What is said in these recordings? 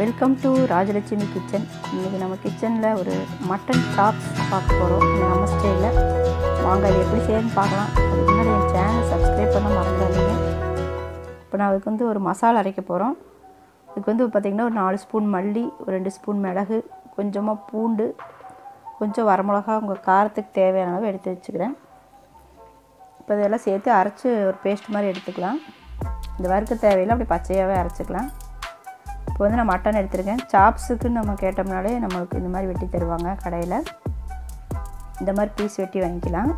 Welcome to Rajalakshmi kitchen இன்றைக்கி நம்ம கிச்சனில் ஒரு மட்டன் சாப்ஸ் பார்க்க போகிறோம் நம்ம ஸ்டைலில் வாங்க அது எப்படி செய்யணும்னு பார்க்கலாம். அதுக்கு முன்னாடி என் சேனல் சப்ஸ்கிரைப் பண்ண மறந்துடாதீங்க. இப்போ நான் அதுக்கு வந்து ஒரு மசாலா அரைக்க போகிறோம் இதுக்கு வந்து பார்த்திங்கன்னா ஒரு நாலு ஸ்பூன் மல்லி ஒரு ரெண்டு ஸ்பூன் மிளகு கொஞ்சமாக பூண்டு கொஞ்சம் வரமிளகா உங்கள் காரத்துக்கு தேவையான அளவு எடுத்து வச்சுக்கிறேன். இப்போ இதெல்லாம் சேர்த்து அரைச்சி ஒரு பேஸ்ட் மாதிரி எடுத்துக்கலாம். இந்த வறுக்க தேவையில்லை அப்படி பச்சையாகவே அரைச்சிக்கலாம். இப்போ வந்து நான் மட்டன் எடுத்திருக்கேன். சாப்ஸுக்குன்னு நம்ம கேட்டோம்னாலே நம்மளுக்கு இந்த மாதிரி வெட்டி தருவாங்க கடையில். இந்த மாதிரி பீஸ் வெட்டி வாங்கிக்கலாம்.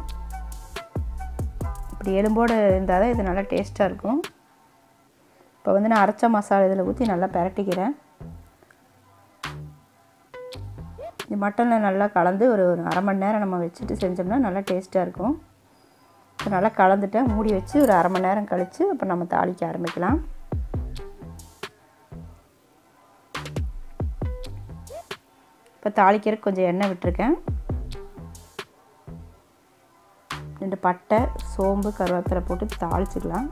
இப்படி எலும்போடு இருந்தால் தான் இது நல்லா டேஸ்ட்டாக இருக்கும். இப்போ வந்து நான் அரைச்ச மசாலா இதில் ஊற்றி நல்லா பரட்டிக்கிறேன். இந்த மட்டனில் நல்லா கலந்து ஒரு ஒரு அரை மணி நேரம் நம்ம வச்சுட்டு செஞ்சோம்னா நல்லா டேஸ்ட்டாக இருக்கும். இப்போ நல்லா கலந்துட்டேன். மூடி வச்சு ஒரு அரை மணி நேரம் கழித்து அப்புறம் நம்ம தாளிக்க ஆரம்பிக்கலாம். இப்போ தாளிக்கிறதுக்கு கொஞ்சம் எண்ணெய் விட்டுருக்கேன். ரெண்டு பட்டை சோம்பு கருவேப்பிலை போட்டு தாளிச்சிக்கலாம்.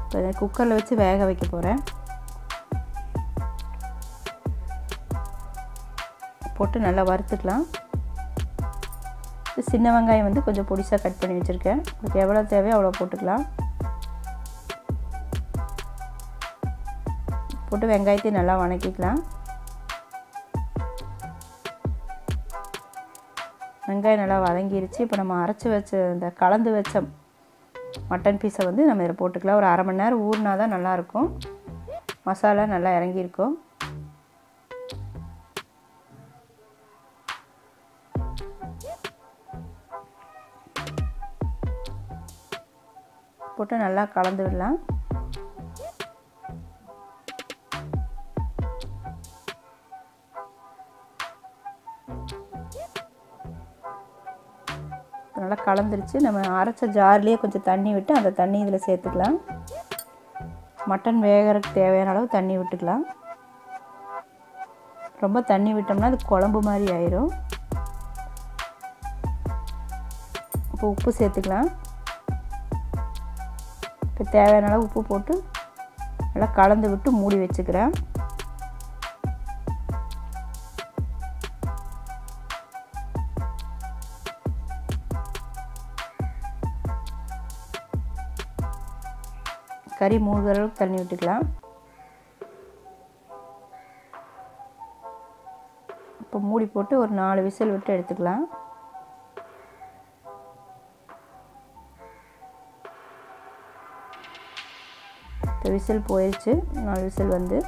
இப்போ இதை குக்கரில் வச்சு வேக வைக்க போகிறேன். போட்டு நல்லா வறுத்துக்கலாம். சின்ன வெங்காயம் வந்து கொஞ்சம் பொடிசாக கட் பண்ணி வச்சுருக்கேன். உங்களுக்கு எவ்வளோ தேவையோ அவ்வளோ போட்டுக்கலாம். போட்டு வெங்காயத்தையும் நல்லா வணக்கிக்கலாம். வெங்காயம் நல்லா வதங்கிருச்சு. இப்போ நம்ம அரைச்சி வச்ச இந்த கலந்து வச்ச மட்டன் பீஸை வந்து நம்ம இதில் போட்டுக்கலாம். ஒரு அரை மணி நேரம் ஊறினா தான் நல்லாயிருக்கும். மசாலா நல்லா இறங்கியிருக்கும். போட்டு நல்லா கலந்து விடலாம். நல்லா கலந்துருச்சு. நம்ம அரைச்ச ஜார்லேயே கொஞ்சம் தண்ணி விட்டு அந்த தண்ணி இதில் சேர்த்துக்கலாம். மட்டன் வேகிறதுக்கு தேவையான அளவு தண்ணி விட்டுக்கலாம். ரொம்ப தண்ணி விட்டோம்னா அது குழம்பு மாதிரி ஆயிரும். இப்போ உப்பு சேர்த்துக்கலாம். இப்போ தேவையான அளவு உப்பு போட்டு நல்லா கலந்து விட்டு மூடி வச்சுக்கிறேன். கறி மூழ்கிற அளவுக்கு தண்ணி விட்டுக்கலாம் இப்போ மூடி போட்டு ஒரு நாலு விசில் விட்டு எடுத்துக்கலாம். இப்போ விசில் போயிடுச்சு நாலு விசில் வந்து.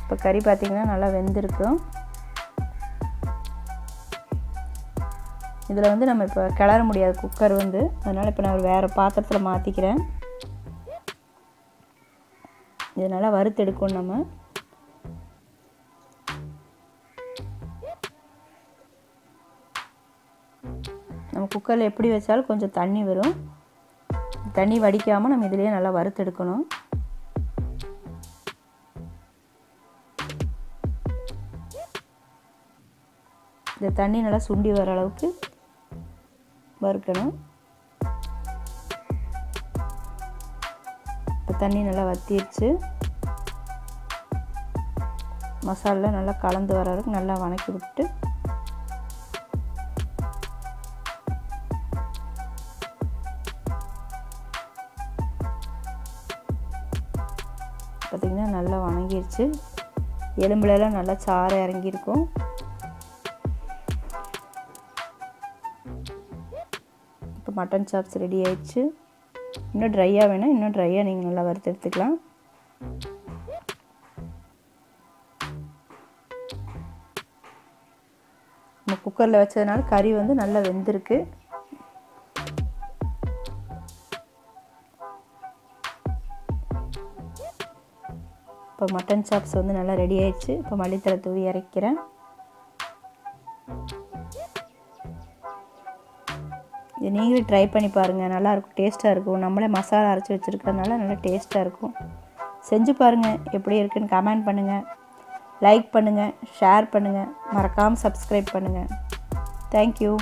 இப்போ கறி பார்த்திங்கன்னா நல்லா வெந்திருக்கும் இதில் வந்து நம்ம இப்போ கிளற முடியாது குக்கர் வந்து. அதனால் இப்போ நான் ஒரு வேறு பாத்திரத்தில் மாற்றிக்கிறேன் இதனால் வறுத்தெடுக்கணும் நம்ம. நம்ம குக்கரில் எப்படி வச்சாலும் கொஞ்சம் தண்ணி வரும். தண்ணி வடிக்காமல் நம்ம இதிலேயே நல்லா வறுத்தெடுக்கணும். இந்த தண்ணி நல்லா சுண்டி வர அளவுக்கு வறுக்கணும். இப்போ தண்ணி நல்லா வத்திடுச்சு மசாலா நல்லா கலந்து வர அளவுக்கு நல்லா வணக்கி விட்டு பார்த்திங்கன்னா நல்லா வணங்கிடுச்சு எலும்புலலாம் நல்லா சாறு இறங்கியிருக்கும். இப்போ மட்டன் சாப்ஸ் ரெடி ஆயிடுச்சு. இன்னும் ட்ரையாக வேணும் இன்னும் ட்ரையாக நீங்கள் நல்லா வறுத்து எடுத்துக்கலாம். நம்ம குக்கரில் வச்சதுனால கறி வந்து நல்லா வெந்திருக்கு. இப்போ மட்டன் சாப்ஸ் வந்து நல்லா ரெடி ஆயிடுச்சு. இப்போ மல்லித்தலை தூவி இறக்கிறேன் இது நீங்களும் ட்ரை பண்ணி பாருங்கள் நல்லாயிருக்கும் டேஸ்ட்டாக இருக்கும். நம்மளே மசாலா அரைச்சி வச்சுருக்கிறதுனால நல்லா டேஸ்ட்டாக இருக்கும். செஞ்சு பாருங்கள் எப்படி இருக்குன்னு கமெண்ட் பண்ணுங்கள் லைக் பண்ணுங்கள் ஷேர் பண்ணுங்கள் மறக்காமல் சப்ஸ்கிரைப் பண்ணுங்கள் தேங்க்யூ